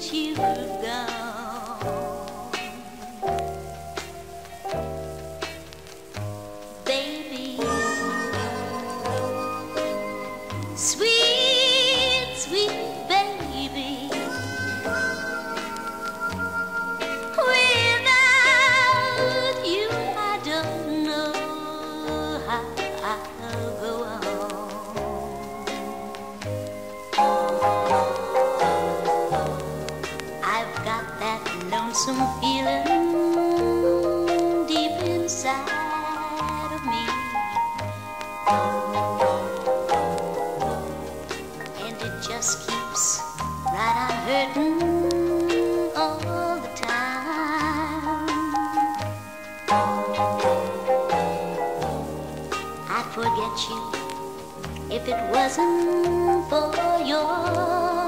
since you've gone. Baby, sweet, lonesome feeling deep inside of me. And it just keeps right on hurting all the time. I'd forget you if it wasn't for your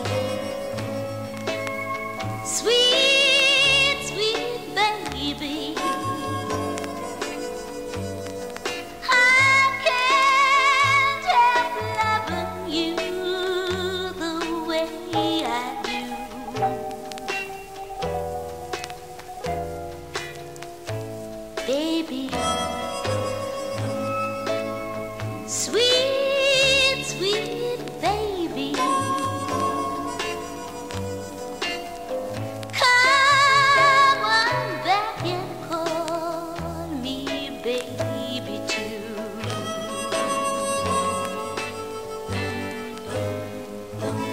Sweet, sweet baby. Come on back and call me baby too. Don't, don't,